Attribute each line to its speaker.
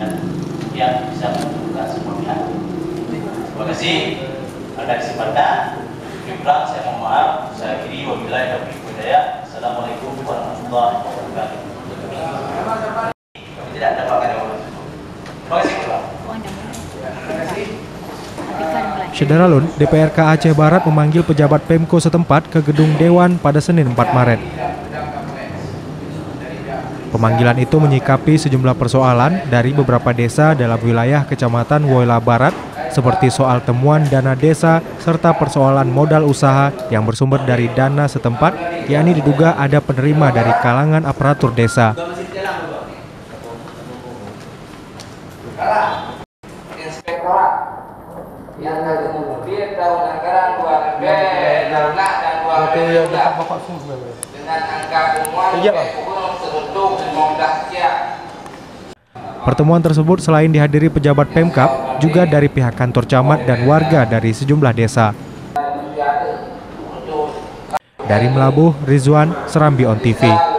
Speaker 1: dan yang bisa menentukan semua pihak. Terima kasih. Ada kesempatan. Kurang saya mohon maaf. Saya akhiri wabillahi taufiq hidayah. Assalamualaikum warahmatullahi wabarakatuh. Kami tidak ada pakai Terima kasih. Pak.
Speaker 2: Syederalun, DPRK Aceh Barat memanggil pejabat Pemko setempat ke gedung Dewan pada Senin 4 Maret. Pemanggilan itu menyikapi sejumlah persoalan dari beberapa desa dalam wilayah Kecamatan Woyla Barat seperti soal temuan dana desa serta persoalan modal usaha yang bersumber dari dana setempat yakni diduga ada penerima dari kalangan aparatur desa.
Speaker 3: inspektorat yang kemudian tahun anggaran 2016 dan 2017 dengan angka temuan kurang sebentuk 15 sekian.
Speaker 2: Pertemuan tersebut selain dihadiri pejabat Pemkap, juga dari pihak kantor camat dan warga dari sejumlah desa. Dari Melabuh, Rizwan, Serambi On TV.